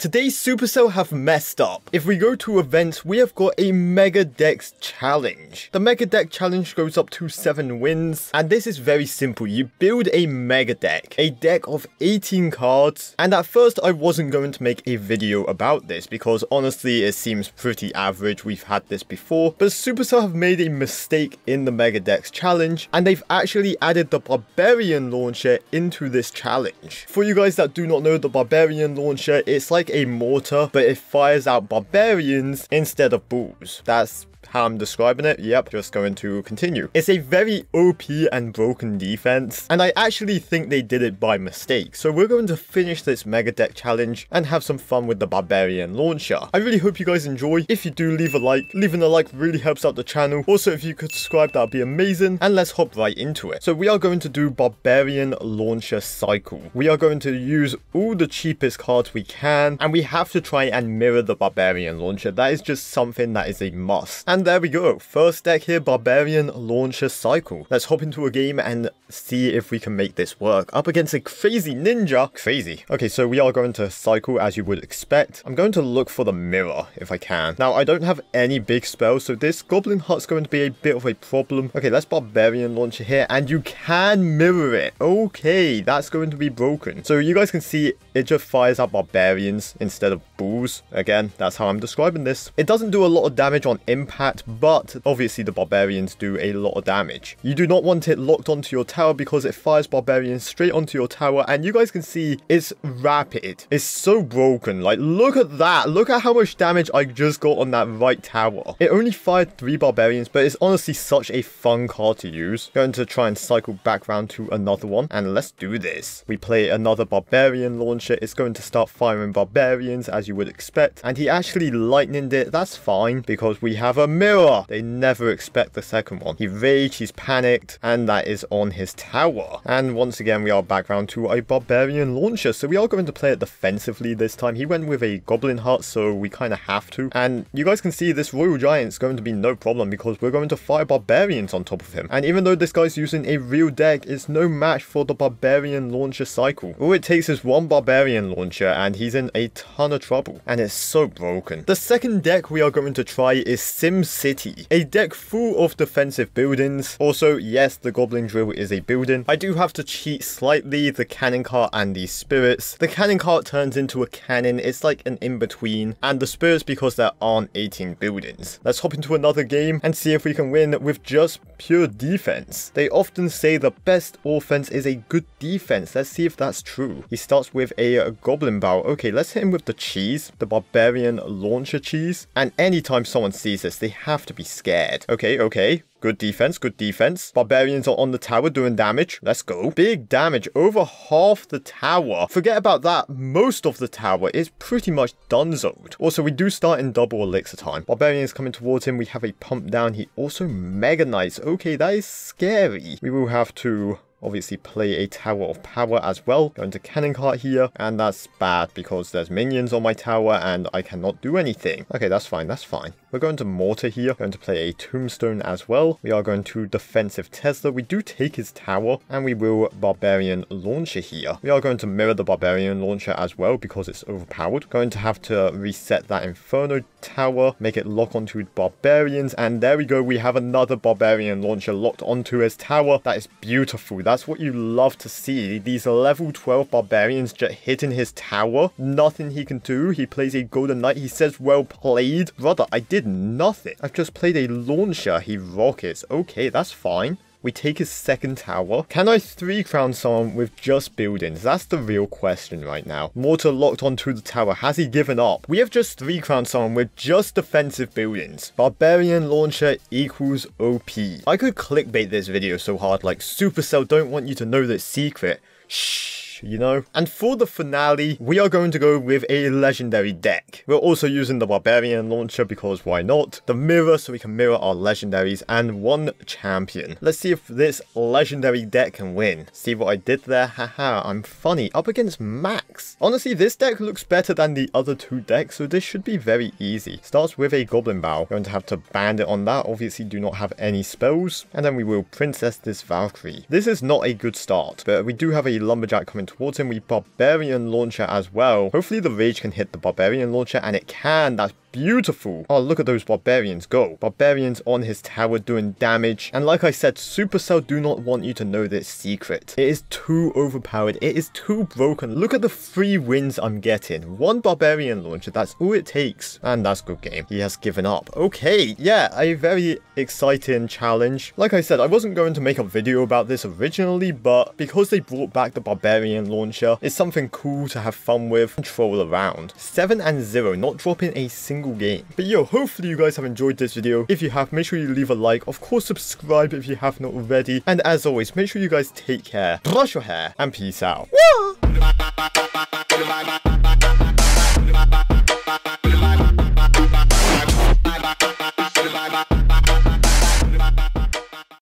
Today Supercell have messed up. If we go to events, we have got a Mega Decks challenge. The Mega Deck challenge goes up to 7 wins, and this is very simple. You build a Mega Deck, a deck of 18 cards, and at first I wasn't going to make a video about this because honestly it seems pretty average. We've had this before, but Supercell have made a mistake in the Mega Decks challenge, and they've actually added the Barbarian launcher into this challenge. For you guys that do not know the Barbarian launcher, it's like a mortar, but it fires out barbarians instead of bulls. That's how I'm describing it, yep, just going to continue. It's a very OP and broken defense, and I actually think they did it by mistake. So we're going to finish this Mega Deck challenge and have some fun with the Barbarian launcher. I really hope you guys enjoy. If you do, leave a like. Leaving a like really helps out the channel. Also, if you could subscribe, that'd be amazing. And let's hop right into it. So we are going to do Barbarian launcher cycle. We are going to use all the cheapest cards we can, and we have to try and mirror the Barbarian launcher. That is just something that is a must. And and there we go. First deck here, Barbarian Launcher Cycle. Let's hop into a game and see if we can make this work. Up against a crazy ninja. Crazy. Okay, so we are going to cycle as you would expect. I'm going to look for the mirror if I can. Now, I don't have any big spells, so this Goblin Hut's going to be a bit of a problem. Okay, let's Barbarian Launcher here, and you can mirror it. Okay, that's going to be broken. So you guys can see it just fires out Barbarians instead of Bulls. Again, that's how I'm describing this. It doesn't do a lot of damage on impact but obviously the barbarians do a lot of damage. You do not want it locked onto your tower because it fires barbarians straight onto your tower and you guys can see it's rapid. It's so broken. Like look at that. Look at how much damage I just got on that right tower. It only fired three barbarians but it's honestly such a fun card to use. Going to try and cycle back round to another one and let's do this. We play another barbarian launcher. It's going to start firing barbarians as you would expect and he actually lightninged it. That's fine because we have a mirror. They never expect the second one. He raged, he's panicked, and that is on his tower. And once again, we are back round to a barbarian launcher. So we are going to play it defensively this time. He went with a goblin Hut, so we kind of have to. And you guys can see this royal giant is going to be no problem because we're going to fire barbarians on top of him. And even though this guy's using a real deck, it's no match for the barbarian launcher cycle. All it takes is one barbarian launcher and he's in a ton of trouble. And it's so broken. The second deck we are going to try is Sim City, a deck full of defensive buildings. Also, yes, the Goblin Drill is a building. I do have to cheat slightly the Cannon Cart and the Spirits. The Cannon Cart turns into a cannon, it's like an in-between, and the Spirits because there aren't 18 buildings. Let's hop into another game and see if we can win with just pure defense. They often say the best offense is a good defense. Let's see if that's true. He starts with a, Goblin Barrel. Okay, let's hit him with the cheese, the Barbarian Launcher cheese, and anytime someone sees this, they have to be scared. Okay, okay. Good defense, good defense. Barbarians are on the tower doing damage. Let's go. Big damage, over half the tower. Forget about that. Most of the tower is pretty much donezoed. Also, we do start in double elixir time. Barbarians coming towards him. We have a pump down. He also mega knights. Okay, that is scary. We will have to obviously play a Tower of Power as well. Going to Cannon Cart here, and that's bad because there's minions on my tower and I cannot do anything. Okay, that's fine, that's fine. We're going to Mortar here, going to play a Tombstone as well. We are going to Defensive Tesla. We do take his tower, and we will Barbarian Launcher here. We are going to mirror the Barbarian Launcher as well because it's overpowered. Going to have to reset that Inferno tower, make it lock onto Barbarians, and there we go. We have another Barbarian Launcher locked onto his tower. That is beautiful. That's what you love to see. These level 12 barbarians just hitting his tower. Nothing he can do. He plays a golden knight. He says, well played. Brother, I did nothing. I've just played a launcher. He rockets. Okay, that's fine. We take his second tower. Can I three crown someone with just buildings? That's the real question right now. Mortar locked onto the tower. Has he given up? We have just three crown someone with just defensive buildings. Barbarian launcher equals OP. I could clickbait this video so hard like Supercell don't want you to know this secret. Shh you know? And for the finale, we are going to go with a legendary deck. We're also using the Barbarian launcher because why not? The mirror so we can mirror our legendaries and one champion. Let's see if this legendary deck can win. See what I did there? Haha, I'm funny. Up against Max. Honestly, this deck looks better than the other two decks, so this should be very easy. Starts with a Goblin Bow. Going to have to Bandit on that. Obviously, do not have any spells. And then we will Princess this Valkyrie. This is not a good start, but we do have a Lumberjack coming towards him with Barbarian Launcher as well. Hopefully the Rage can hit the Barbarian Launcher, and it can. That's beautiful. Oh, look at those barbarians go. Barbarians on his tower doing damage. And like I said, Supercell do not want you to know this secret. It is too overpowered. It is too broken. Look at the three wins I'm getting. One barbarian launcher, that's all it takes. And that's good game. He has given up. Okay, yeah, a very exciting challenge. Like I said, I wasn't going to make a video about this originally, but because they brought back the barbarian launcher, it's something cool to have fun with, and troll around. 7 and 0, not dropping a single single game. But yo, hopefully you guys have enjoyed this video. If you have, make sure you leave a like. Of course, subscribe if you have not already. And as always, make sure you guys take care, brush your hair, and peace out. Woo!